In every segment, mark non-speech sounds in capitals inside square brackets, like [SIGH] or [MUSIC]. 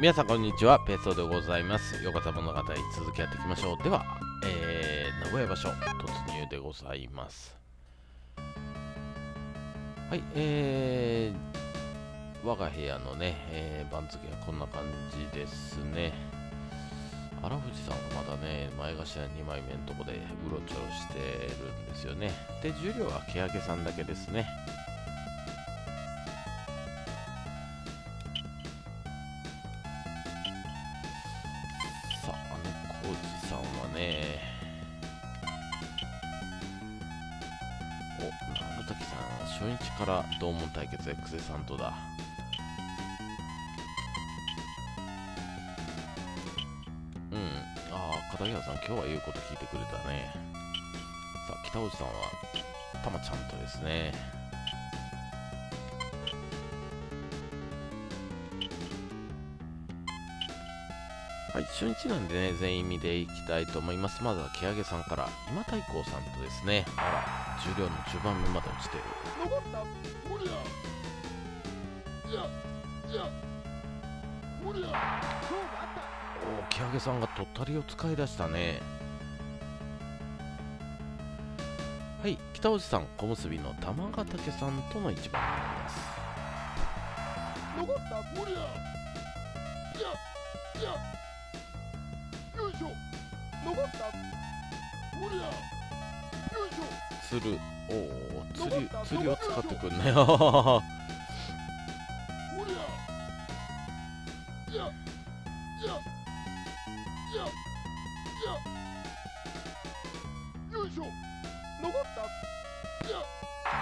皆さんこんにちは。ペーソーでございます。よかった物語続きやっていきましょう。では、えー、名古屋場所突入でございます。はいえー、我が部屋のね、えー、番付はこんな感じですね。荒藤さんがまだね前頭2枚目のとこでうろちょろしてるんですよね。で重量は毛上さんだけですね。同門対決 X でさんとだうんああ片平さん今日は言うこと聞いてくれたねさあ北内さんはたまちゃんとですね初日なんでね、全員見ていきたいと思います。まずは、毛上さんから、今太閤さんとですね、あら、重量の10番目まで落ちてる。残った無理やいやいや無理やおお、毛上さんがとったりを使い出したね。はい、北内さん、小結の玉ヶ岳さんとの一番です。残った無理やいやいや残った。無理やよいしょ。釣るおお釣り釣りを使ってくんねよ。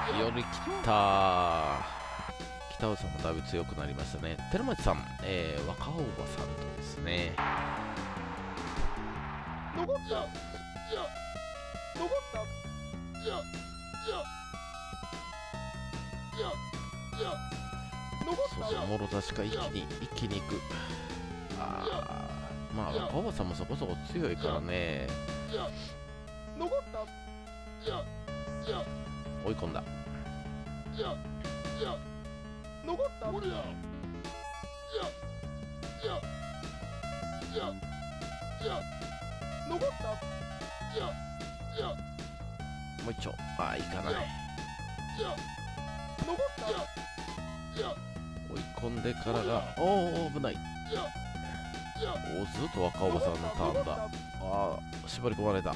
い寄り切った。北尾さんもだいぶ強くなりましたね。寺町さん、えー、若大場さんとですね残ったいや残ったいやいやいやいや残ったそうそうもろ出しか一気に一気にいくああまあパパさんもそこそこ強いからねいや残ったいやいや追い込んだ？いやいや残った無理やいやいやいやいや残った？もう一丁。ああいかない。残った？追い込んでからがおお危ない。おおずっと若おばさんのターンだ。ああ絞り込まれた。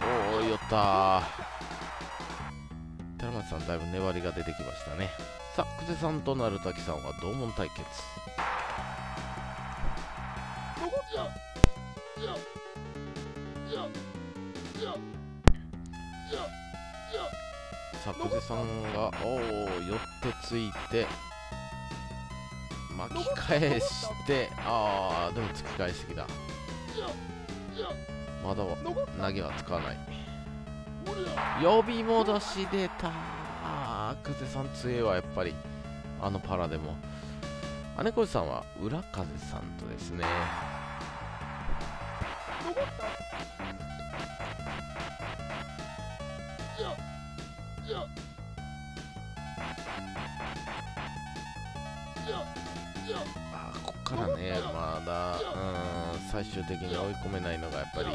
おお寄った寺松さんだいぶ粘りが出てきましたね。さあ久世さんと鳴滝さんは同門対決さんがおお寄ってついて巻き返してああでも突き返してきた。まだ投げはつかない。呼び戻し出た久世さん強いわやっぱり。あのパラでも。姉小路さんは浦風さんとですね。からねまだ。うん最終的に追い込めないのがやっぱり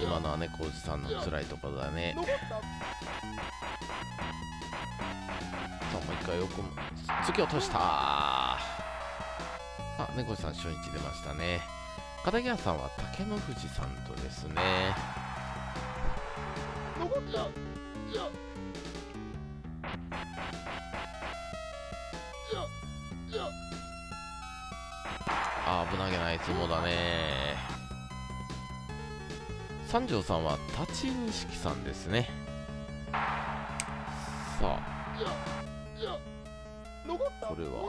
今のはね浩二さんの辛いところだね。さあもう一回よく突き落とした。あ猫さん初日出ましたね。片桐さんは竹野富士さんとですね。あい相撲だね。三条さんは立ち錦さんですね。さあ。これはおお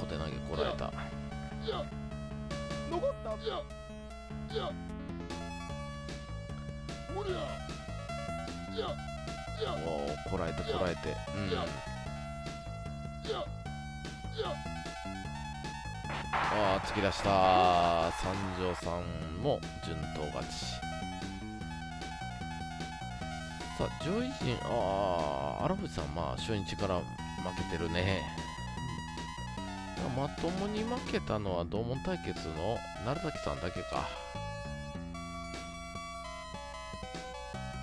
小手投げこらえた。おおこらえてこらえて。うん。ああ突き出した。三条さんも順当勝ち。さあ上位陣ああ荒渕さんまあ初日から負けてるね。まともに負けたのは同門対決の鳴崎さんだけか。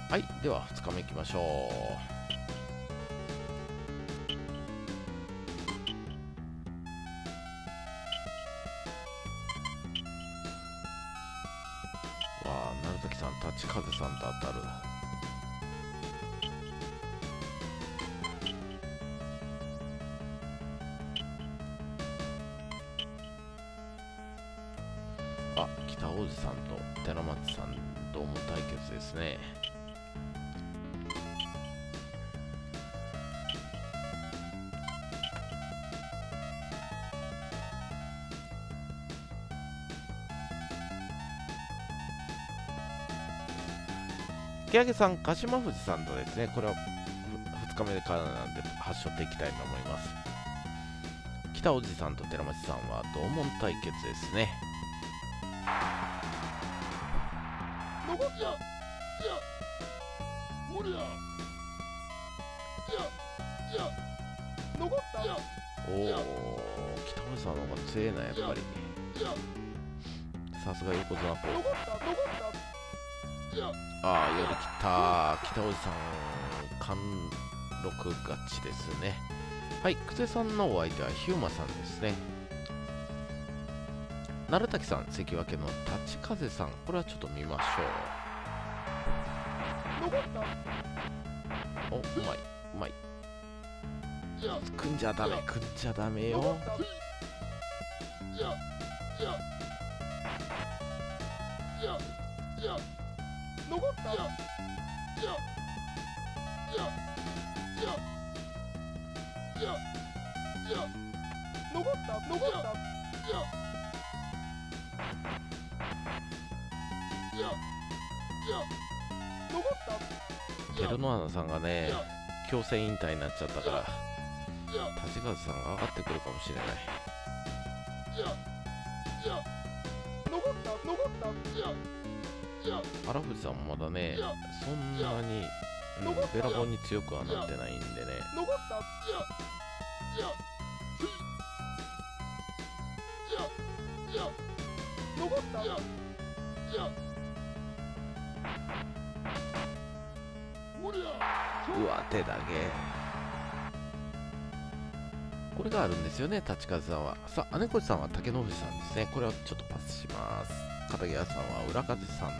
はいでは2日目いきましょう。さん立風さんと当たる。欅さん、鹿島富士さんとですね、これは2日目からなんで発祥っていきたいと思います。北おじさんと寺町さんは同門対決ですね。残ったいや無理だいやいや残ったおお、北おじさんの方が強えな、やっぱり。さすが横綱ポ残った残ったいやああ、寄り切った。北おじさん、貫禄勝ちですね。はい、久世さんのお相手はヒューマさんですね。鳴滝さん、関脇の立風さん、これはちょっと見まし残ったょう。お、うまい、うまい。組んじゃダメ、組んじゃダメよ。いやいや残った？いや。照ノ花さんがね強制引退になっちゃったから、立風さんが上がってくるかもしれない。荒藤さんもまだねそんなに、うん残った？べらぼうに強くはなってないんでね。残った？手だけこれがあるんですよね立風さんは。さあ姉越さんは竹野富士さんですね。これはちょっとパスします。片桐さんは裏風さん。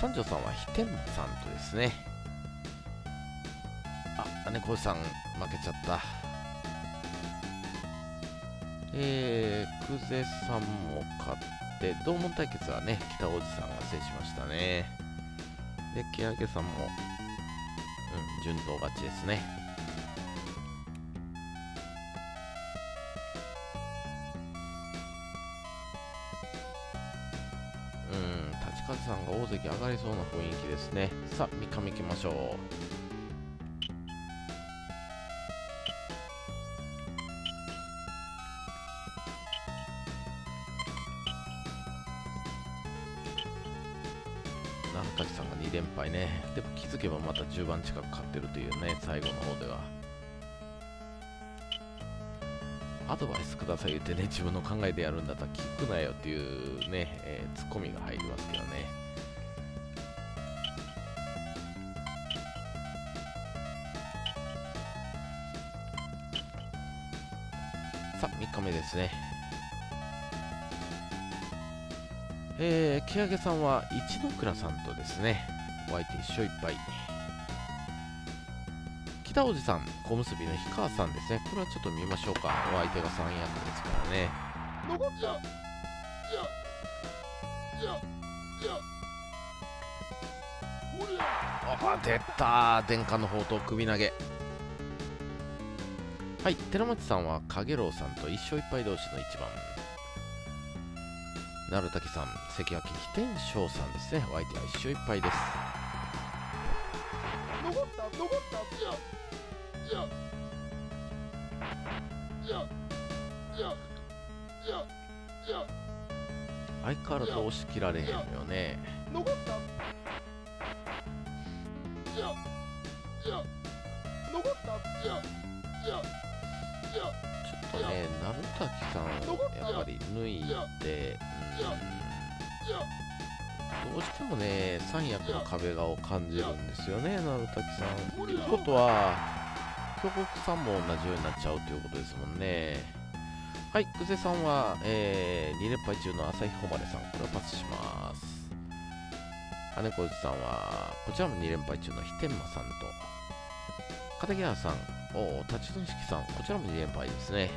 三条さんは飛天さんとですね。あ姉越さん負けちゃった。えー、久世さんも勝って同門対決はね北王子さんが制しましたね。で欅さんもうん、順当勝ちですね。うん、立川さんが大関上がりそうな雰囲気ですね。さあ、3日目行きましょう。けばまた10番近く勝ってるというね、最後の方では。アドバイスください言ってね、自分の考えでやるんだったら聞くなよっていうね、えーツッコミが入りますけどね。さあ、3日目ですね。えー、木上さんは一ノ倉さんとですね、お相手一勝一敗。北おじさん、小結びの氷川さんですね。これはちょっと見ましょうか。お相手が三役ですからね。残ったいやいやいや無理やあ、出た殿下の宝刀首投げ。はい、寺町さんは影郎さんと一勝一敗同士の一番。鳴滝さん、関脇飛天翔さんですね。お相手は一勝一敗です。相変わらず押し切られへんよね。残った残ったちょっとね、鳴滝さんやっぱり抜いて、どうしてもね、三役の壁画を感じるんですよね、鳴滝さん。ということは、京極さんも同じようになっちゃうということですもんね。はい、久世さんは、えー、2連敗中の朝日誉さん、これをパスします。姉小路さんは、こちらも2連敗中のひてんまさんと、片木原さん、お立ちの式さん、こちらも2連敗ですね。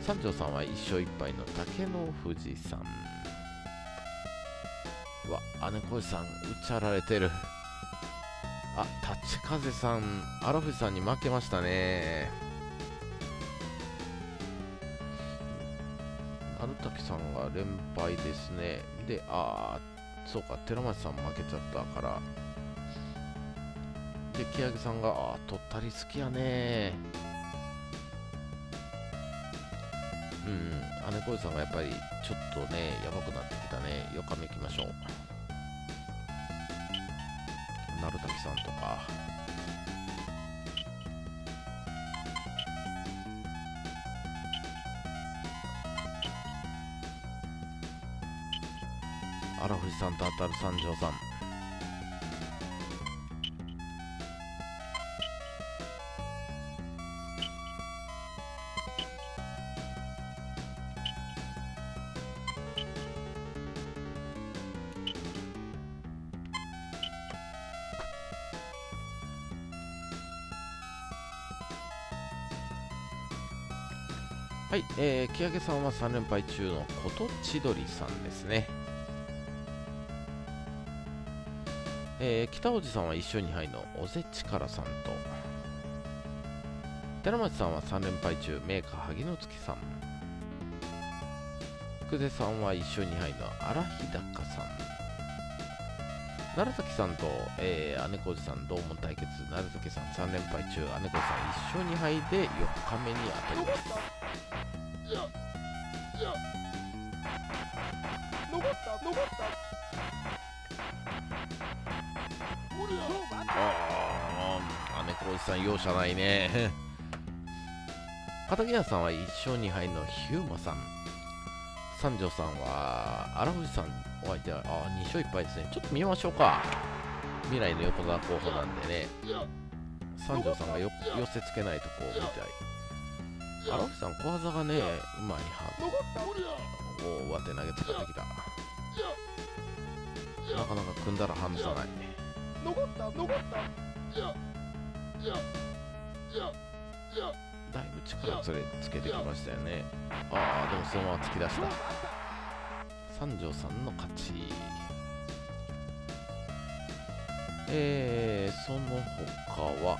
三条さんは1勝1敗の竹野富士さん。うわ、姉小路さん、打ちゃられてる。あ、立風さん、荒藤さんに負けましたね。鳴滝さんが連敗ですね。で、あー、そうか、寺町さん負けちゃったから。で、木上さんが、あー、とったり好きやねうん、姉小路さんがやっぱりちょっとね、やばくなってきたね。よかめいきましょう。か。荒藤さんと当たる三条さん。はい、えー、木上さんは3連敗中の琴千鳥さんですね。えー、北おじさんは1勝2敗のおぜちからさんと、寺町さんは3連敗中、メーカー萩の月さん。福出さんは1勝2敗の荒日高さん。楢崎さんと、えー、姉小路さん同門対決、楢崎さん3連敗中、姉小路さん1勝2敗で4日目に当たります。ああ、姉小路さん容赦ないね。[LAUGHS] 片桐さんは1勝2敗のヒューマさん。三条さんは荒藤さんお相手はあ2勝1敗ですね。ちょっと見ましょうか。未来の横綱候補なんでね。三条さんが寄せつけないとこう見たい。荒藤さん小技がね、うまいはず。おお、上手投げ使ってきた。なかなか組んだら離さない。残った残った。だいぶ力つれつけてきましたよね。ああでもそのまま突き出した。三条さんの勝ち。えー、その他は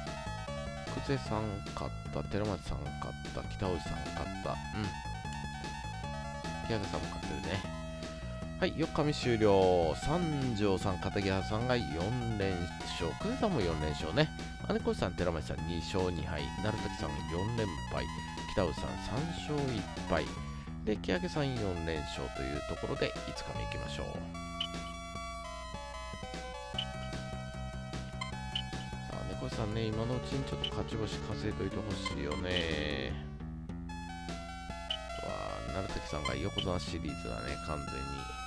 久世さん勝った寺町さん勝った北大路さん勝った。うん。木原さんも勝ってるねはい、4日目終了。三条さん、片木原さんが4連勝。久世さんも4連勝ね。姉小路さん、寺町さん2勝2敗。鳴崎さん4連敗。北尾さん3勝1敗。で、木上さん4連勝というところで5日目いきましょう。さあ、猫さんね、今のうちにちょっと勝ち星稼いといてほしいよね。あ、鳴崎さんが横綱シリーズだね、完全に。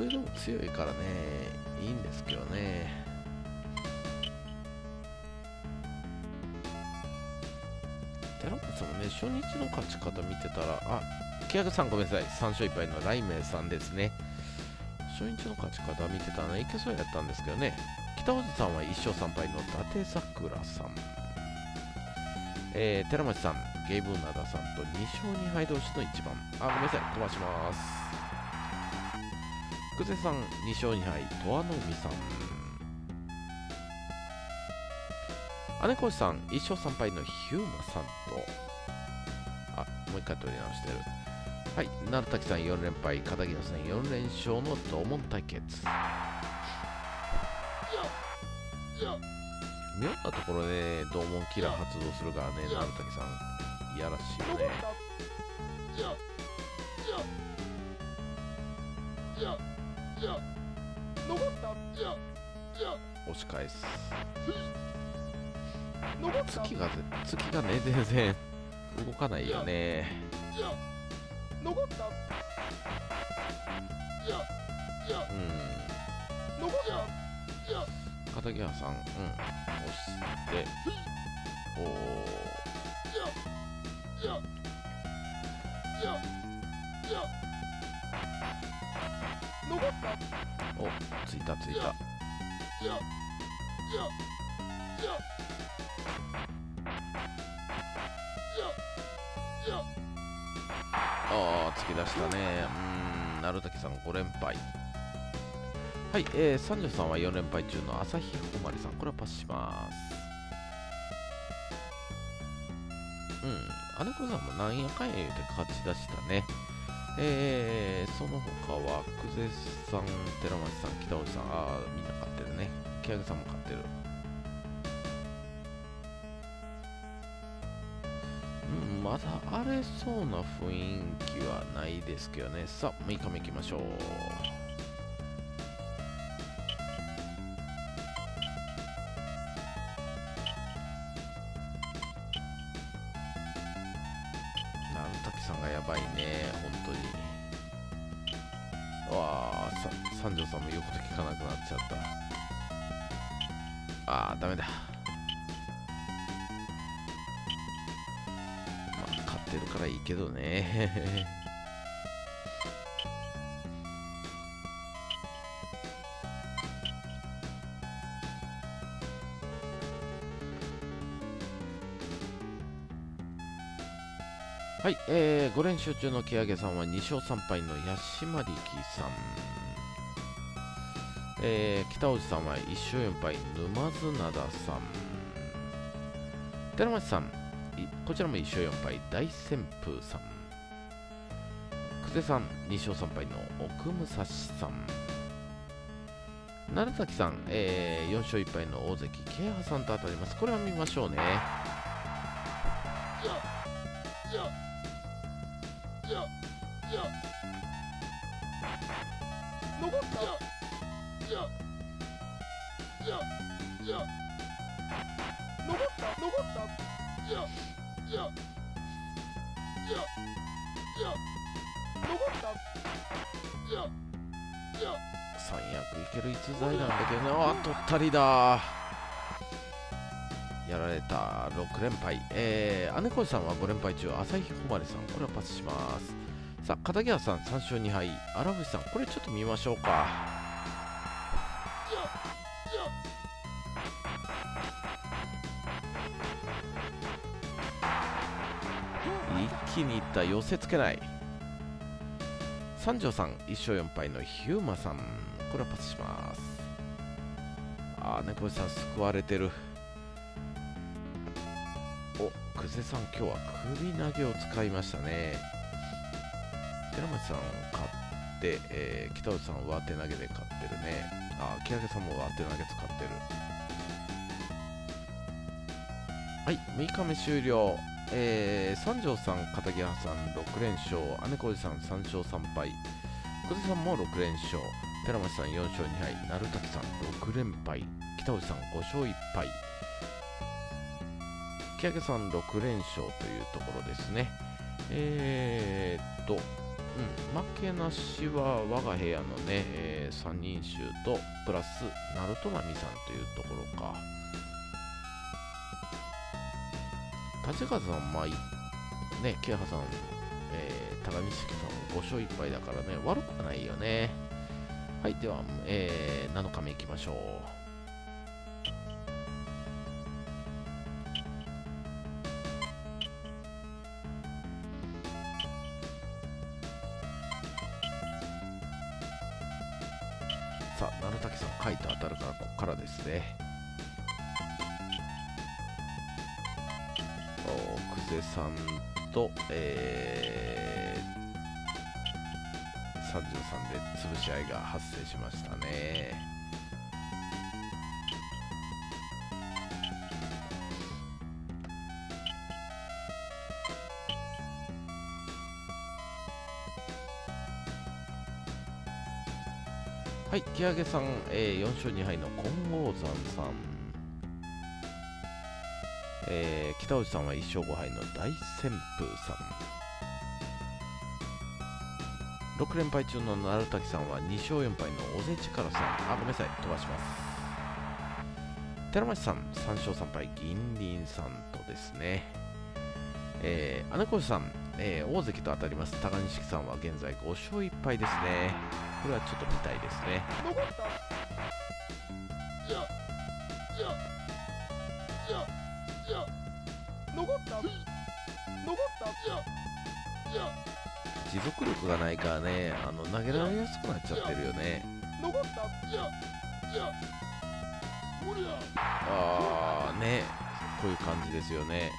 それでも強いからねいいんですけどね寺本さんもね初日の勝ち方見てたらあ木役さんごめんなさい3勝1敗の雷鳴さんですね初日の勝ち方見てたらいけそうやったんですけどね北尾路さんは1勝3敗の伊達桜さんえー、寺町さん、ゲイブーナダさんと2勝2敗同士の一番。あ、ごめんなさい、飛ばします。福瀬さん、2勝2敗、とわのみさん。姉小路さん、1勝3敗のヒューマさんと、あ、もう一回取り直してる。はい、鳴滝さん4連敗、片桐さん4連勝の同門対決。妙なところで、ね、同門キラー発動するからね、鳴滝さん。いやらしいよね。残っ押し返す。残った？月がぜ月がね全然動かないよね。残った？うん。残った？片木屋さんうん。押して。おおおついたついた。ああ突き出したね。うん鳴滝さん5連敗。はい、えー、三条さんは4連敗中の朝日ほまりさん。これはパスします。うん姉子さんもなんやかんや言うて勝ち出したねえー、その他は久世さん寺町さん北尾さんああみんな買ってるね木上さんも買ってるうん、まだ荒れそうな雰囲気はないですけどね。さあ、6日目いきましょう。はい、えー、5連勝中の木上さんは2勝3敗のヤシマリキさん。えー、北尾さんは1勝4敗沼津灘さん。寺町さん、こちらも1勝4敗大旋風さん。久世さん、2勝3敗の奥武蔵さん。鳴崎さん、えー、4勝1敗の大関慶葉さんと当たります。これは見ましょうね。三役いける逸材なんだけどね。あ、とったりだ。やられた6連敗。えー、姉小路さんは5連敗中。朝日誉さん、これはパスします。さあ、片木屋さん3勝2敗。荒渕さん、これちょっと見ましょうか。一気にいった寄せつけない。三条さん1勝4敗のヒューマさんこれはパスします。あー猫背さん救われてる。お久世さん今日は首投げを使いましたね。寺町さん勝って、えー北内さんは手投げで勝ってるね。あー木上さんも上手投げ使ってる。はい6日目終了。えー、三条さん、片木さん6連勝、姉小路さん3勝3敗、久世さんも6連勝、寺町さん4勝2敗、鳴滝さん6連敗、北内さん5勝1敗、木上さん6連勝というところですね。えー、っと、うん、負けなしは我が部屋のね、えー、3人衆と、プラス、ナルトナミさんというところか。立川さん、まあ、ね、ケイハさん、えー、高錦さん5勝1敗だからね、悪くはないよね。はい、では、えー、7日目いきましょう。さあ、鳴滝さん、書いて当たるから、ここからですね。お久世さんと、えー、33で潰し合いが発生しましたね。はい木上さん、えー、4勝2敗の金剛山さんえー、北内さんは1勝5敗の大旋風さん。6連敗中の鳴滝さんは2勝4敗のおぜちからさん。あごめんなさい。飛ばします。寺町さん3勝3敗銀鱗さんとですね。えー、姉小路さん、えー、大関と当たります。高錦さんは現在5勝1敗ですね。これはちょっと見たいですね。持続力がないからねあの投げられやすくなっちゃってるよね。ああねこういう感じですよね。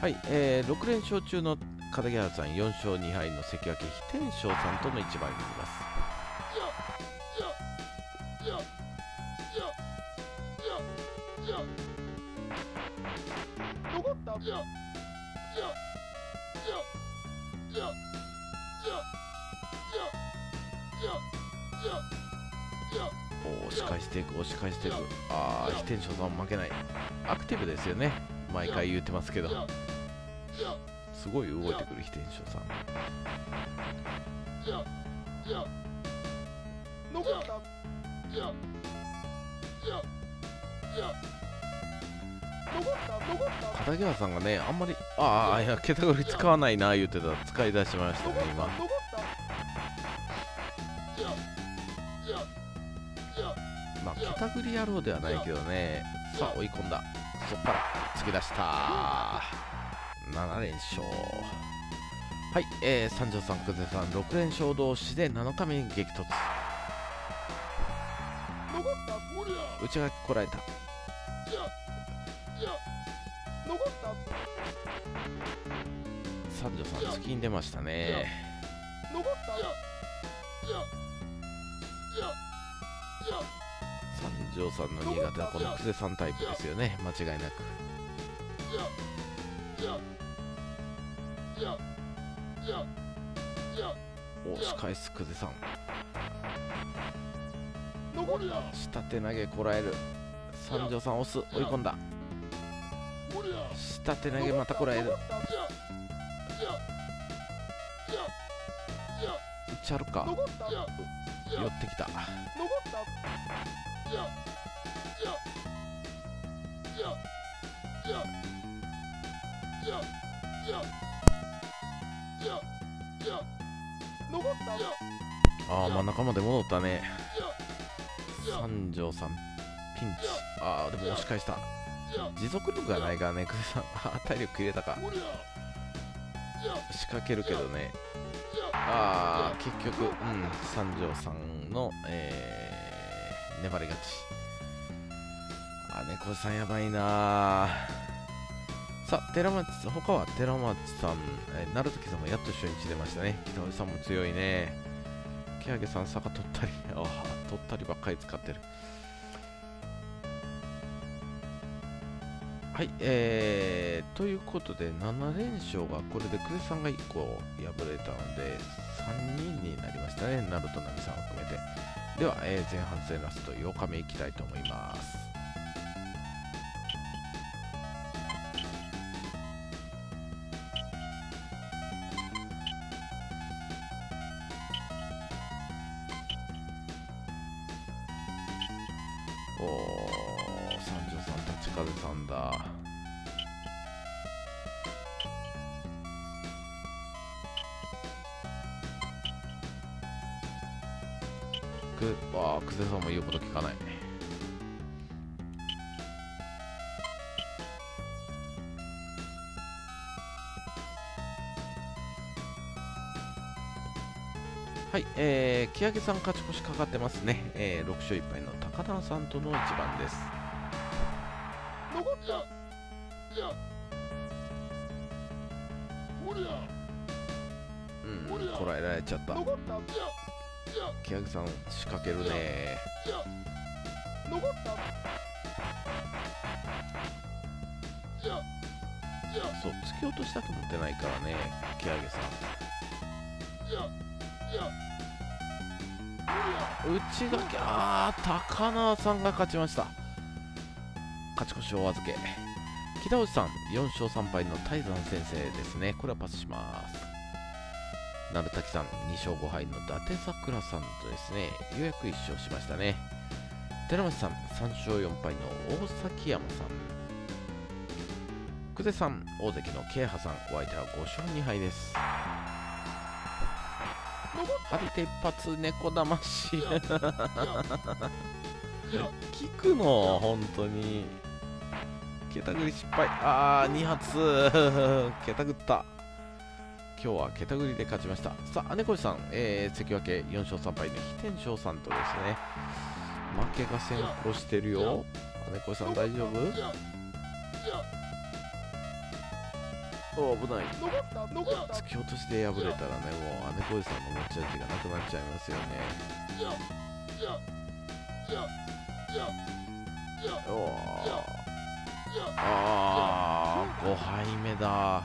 はい、えー、6連勝中の片木原さん4勝2敗の関脇非天翔さんとの一番になります。残った。お押し返していく押し返していくああ非天翔さん負けない。アクティブですよね。毎回言ってますけど。すごい動いてくる非天翔さん。残った。残った。残った。片木原さんがねあんまりああいやケタゴリ使わないな言ってたら使い出しましたね今まあ、ケタグリ野郎ではないけどね。さあ、追い込んだ。そっから突き出した。7連勝。はい、えー、三条さん、久世さん、6連勝同士で7日目に激突。内側こらえた。残った？三条さん、突きに出ましたね。残った？三条さんの苦手はこの久世さんタイプですよね。間違いなく。押し返す久世さん。下手投げこらえる。三条さん押す。追い込んだ。下手投げまたこらえる。打ちあるか。寄ってきた。残った残ったああ、真ん中まで戻ったね。三条さん、ピンチ。ああ、でも押し返した。持続力がないからね、久世さん。体力入れたか。仕掛けるけどね。ああ、結局、うん、三条さんの、えー、粘り勝ち。あ、猫さんやばいなさあ、寺町さん、他は寺町さん、えー、鳴時さんもやっと初日出ましたね。北尾さんも強いね。欅さん、坂取ったり、ああ、取ったりばっかり使ってる。はい、えー、ということで7連勝がこれで久世さんが1個敗れたので3人になりましたね、ナルトナミさんを含めて。では、えー前半戦ラスト8日目いきたいと思います。えー、木上さん勝ち越しかかってますね。えー、6勝1敗の高田さんとの一番です。残ったうん、こらえられちゃった。残った木上さん仕掛けるね。残ったそう、突き落としたと思ってないからね、木上さん。内掛けああ高輪さんが勝ちました。勝ち越しをお預け。北内さん4勝3敗の泰山先生ですね。これはパスします。鳴滝さん2勝5敗の伊達桜さんとですねようやく1勝しましたね。寺町さん3勝4敗の大崎山さん。久世さん大関の慶波さんお相手は5勝2敗です。張り手一発猫魂。聞くの本当に。けたぐり失敗。ああ2発。けたぐった。今日はけたぐりで勝ちました。さあ姉越さん、えー、関脇4勝3敗の飛天翔さんとですね。負けが先行してるよ。姉越さん大丈夫？お危ない。突き落としで敗れたらねもう姉越さんの持ち味がなくなっちゃいますよね。おああ5敗目だ。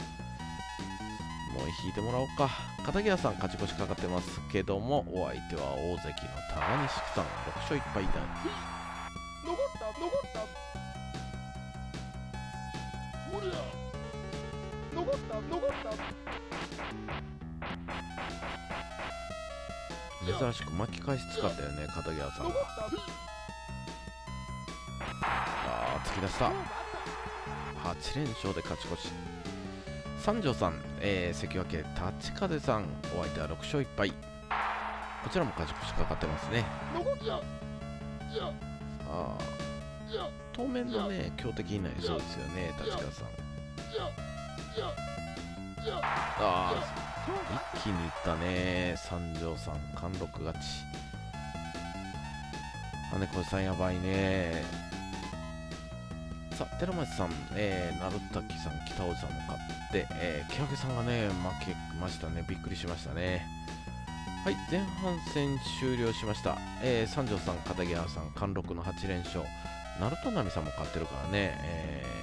もう引いてもらおうか。片桐さん勝ち越しかかってますけどもお相手は大関の高西さん6勝1敗だ残った残った残った残った。珍しく巻き返し使ったよね片桐さん。ああ突き出した。8連勝で勝ち越し。三条さん、えー、関脇立風さんお相手は6勝1敗。こちらも勝ち越しかかってますね。残ったあ当面のね強敵になりそうですよね立川さん。ああ一気にいったね三条さん。貫禄勝ち。羽子さんやばいね。さあ寺町さん、えー、鳴滝さん北尾さんも勝って、えー、木さんがね負けましたね。びっくりしましたね。はい。前半戦終了しました、えー、三条さん片木原さん貫禄の8連勝。鳴門波さんも勝ってるからね、えー、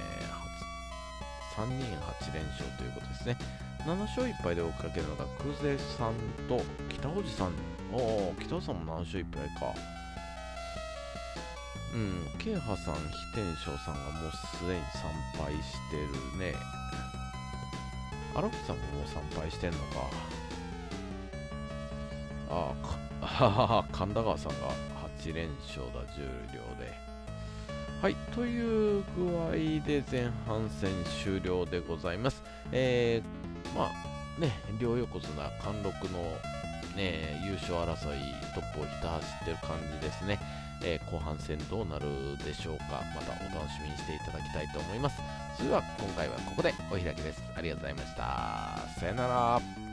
3人8連勝ということですね。7勝1敗で追っかけるのが久世さんと北尾路さん。おお北尾さんも7勝1敗か。うん慶波さん飛天翔さんがもうすでに参拝してるね。荒木さんももう参拝してんのか。ああ [LAUGHS] 神田川さんが8連勝だ重量で。はいという具合で前半戦終了でございます。えー、まあね両横綱貫禄のね優勝争いトップをひた走ってる感じですね。えー後半戦どうなるでしょうか。またお楽しみにしていただきたいと思います。それでは今回はここでお開きです。ありがとうございました。さよなら。